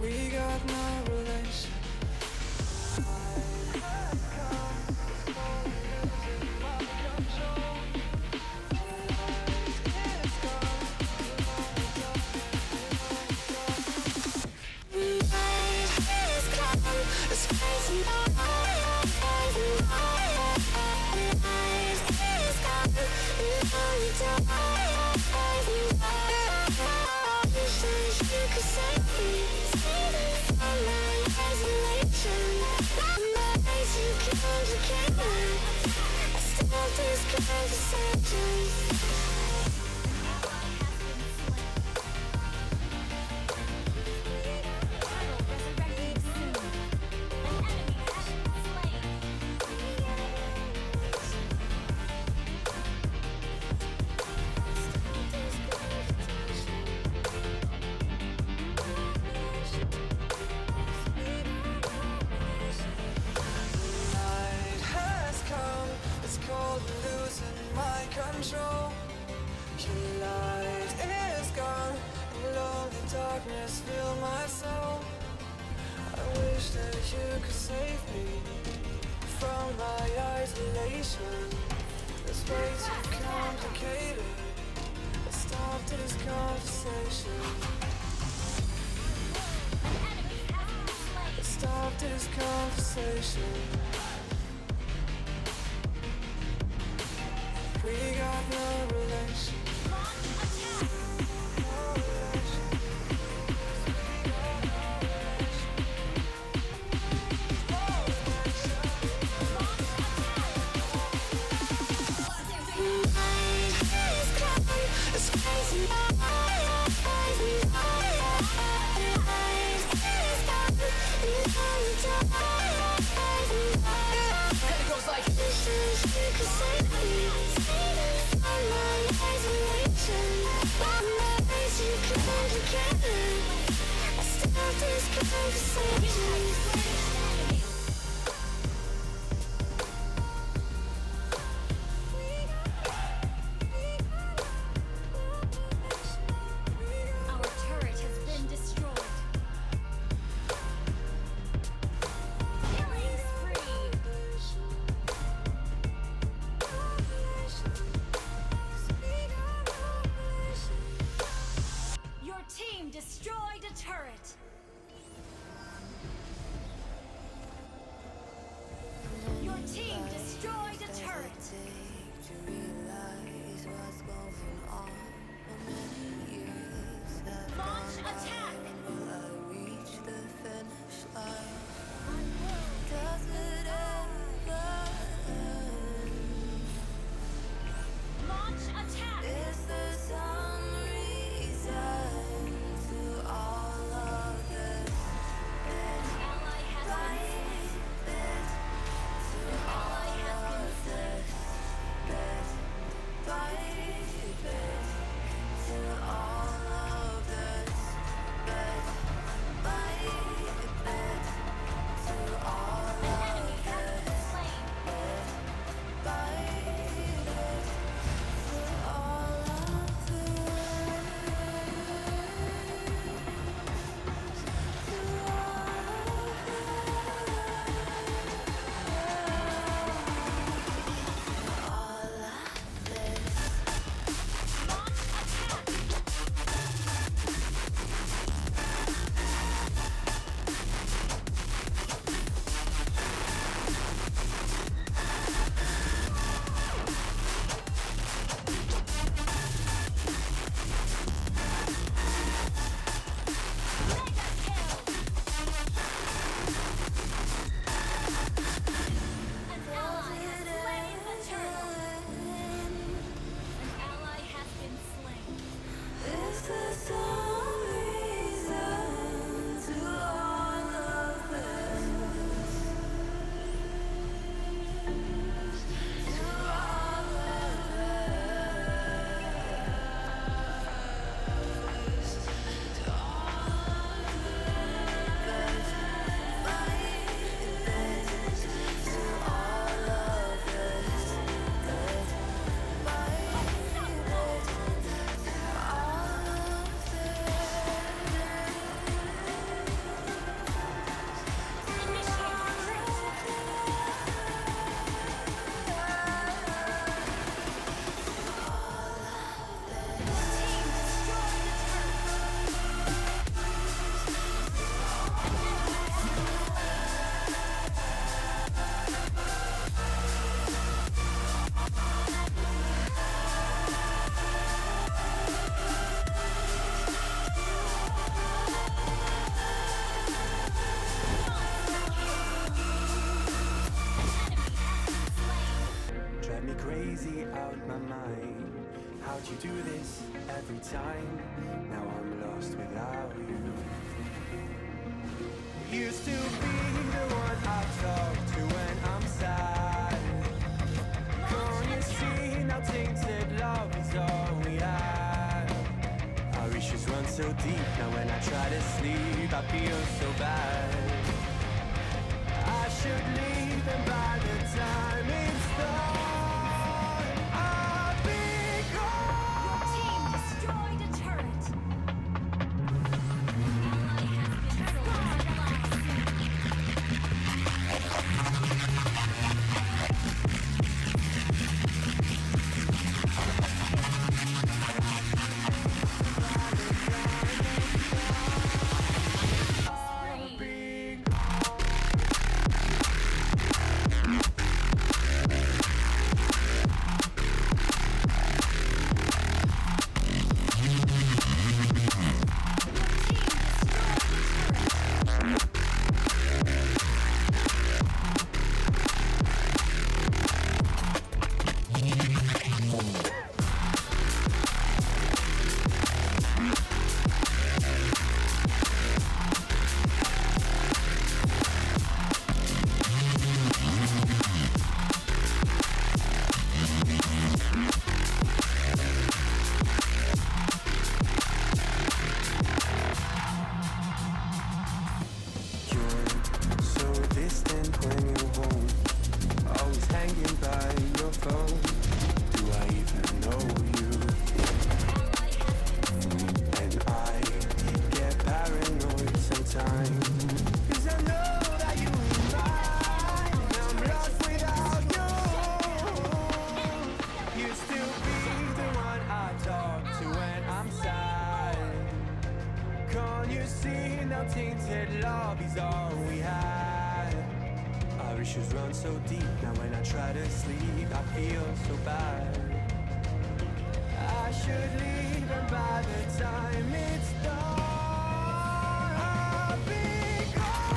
We got no relation. Night control. Your light is gone, and lonely darkness fill my soul. I wish that you could save me from my isolation. It's way too complicated. Let's stop this conversation. Let's stop this conversation. No relation. Our do this every time. Now I'm lost without you. Used to be the one I talk to when I'm sad. Can't you see now tainted love is all we have? Our issues run so deep now when I try to sleep, I feel so bad. I should leave, and by the time should leave, and by the time it's done. Because